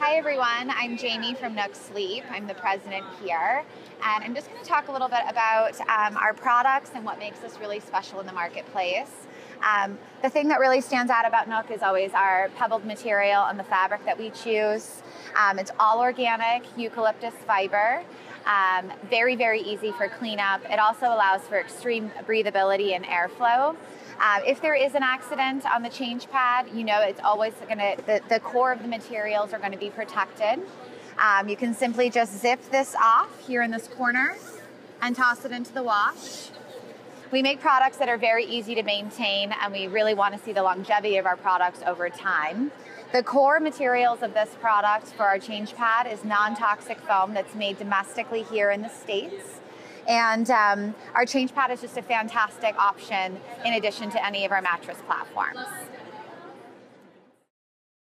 Hi everyone, I'm Jamie from Nook Sleep. I'm the president here, and I'm just going to talk a little bit about um, our products and what makes us really special in the marketplace. Um, the thing that really stands out about Nook is always our pebbled material and the fabric that we choose. Um, it's all organic eucalyptus fiber. Um, very, very easy for cleanup. It also allows for extreme breathability and airflow. Uh, if there is an accident on the change pad, you know it's always going to, the, the core of the materials are going to protected. Um, you can simply just zip this off here in this corner and toss it into the wash. We make products that are very easy to maintain and we really want to see the longevity of our products over time. The core materials of this product for our change pad is non-toxic foam that's made domestically here in the States. And um, our change pad is just a fantastic option in addition to any of our mattress platforms.